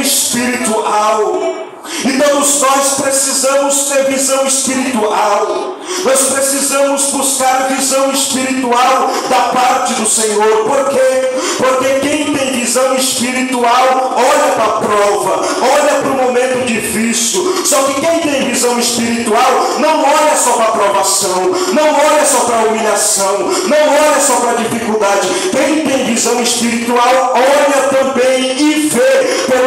espiritual. E todos nós precisamos ter visão espiritual. Nós precisamos buscar visão espiritual da parte do Senhor. Por quê? Porque quem tem visão espiritual olha para a prova, olha para o momento difícil. Só que quem tem visão espiritual não olha só para a provação, não olha só para a humilhação, não olha só para a dificuldade. Quem tem visão espiritual olha também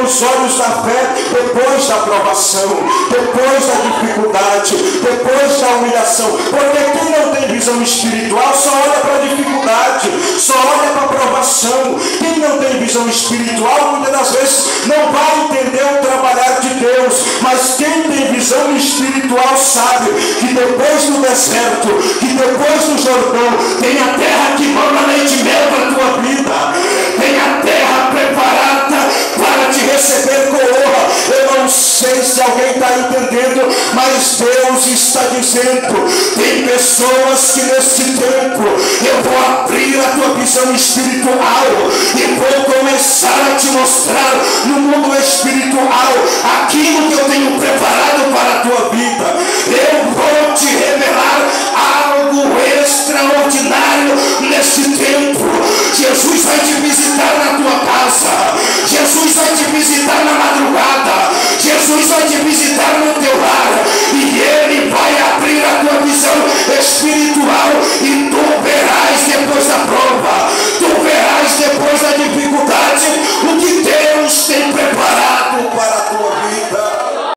pelos olhos da fé depois da provação, depois da dificuldade, depois da humilhação. Porque quem não tem visão espiritual só olha para a dificuldade, só olha para a provação. Quem não tem visão espiritual, muitas das vezes não vai entender o trabalhar de Deus. Mas quem tem visão espiritual sabe que depois do deserto, que depois do Jordão, tem a terra que mas Deus está dizendo: tem pessoas que nesse tempo eu vou abrir a tua visão espiritual e vou começar a te mostrar no mundo espiritual